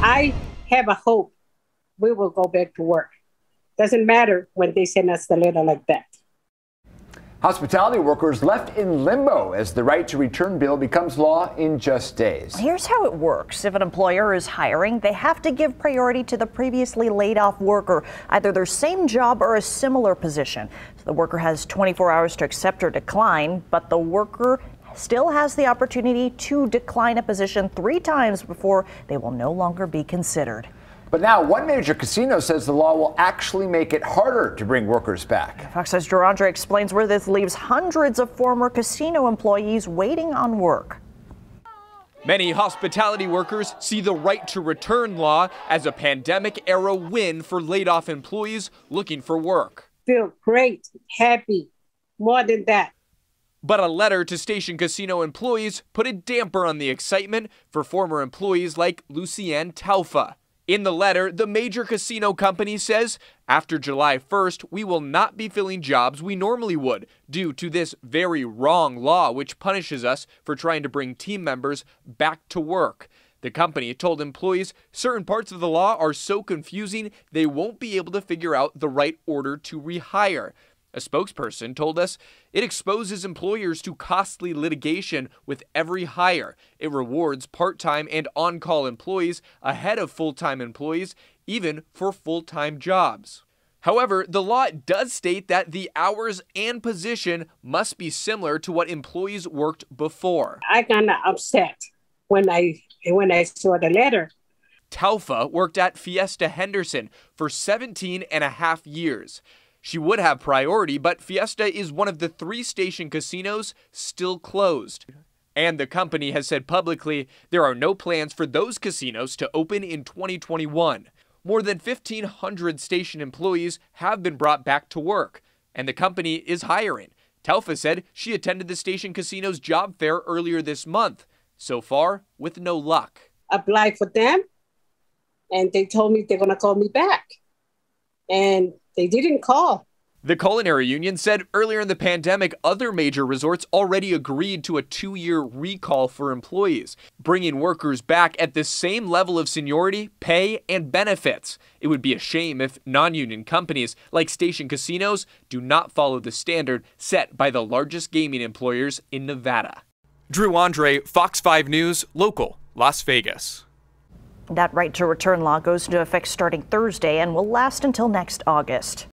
I have a hope we will go back to work. Doesn't matter when they send us the letter like that. Hospitality workers left in limbo as the right to return bill becomes law in just days. Here's how it works. If an employer is hiring, they have to give priority to the previously laid off worker, either their same job or a similar position. So the worker has 24 hours to accept or decline, but the worker still has the opportunity to decline a position three times before they will no longer be considered. But now, one major casino says the law will actually make it harder to bring workers back. Fox 6's Drew Andre explains where this leaves hundreds of former casino employees waiting on work. Many hospitality workers see the right to return law as a pandemic era win for laid off employees looking for work. Feel great, happy, more than that. But a letter to Station Casino employees put a damper on the excitement for former employees like Lucienne Taufa. In the letter, the major casino company says after July 1st, we will not be filling jobs we normally would due to this very wrong law, which punishes us for trying to bring team members back to work. The company told employees certain parts of the law are so confusing they won't be able to figure out the right order to rehire. A spokesperson told us it exposes employers to costly litigation with every hire. It rewards part time and on call employees ahead of full time employees, even for full time jobs. However, the law does state that the hours and position must be similar to what employees worked before. I got upset when I when I saw the letter. Taufa worked at Fiesta Henderson for 17 and a half years. She would have priority, but Fiesta is one of the three station casinos still closed. And the company has said publicly there are no plans for those casinos to open in 2021. More than 1,500 station employees have been brought back to work, and the company is hiring. Taufa said she attended the station casino's job fair earlier this month. So far, with no luck. Applied for them, and they told me they're going to call me back. And they didn't call. The Culinary Union said earlier in the pandemic, other major resorts already agreed to a two year recall for employees, bringing workers back at the same level of seniority, pay, and benefits. It would be a shame if non union companies like station casinos do not follow the standard set by the largest gaming employers in Nevada. Drew Andre, Fox 5 News, local, Las Vegas. That right to return law goes into effect starting Thursday and will last until next August.